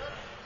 good.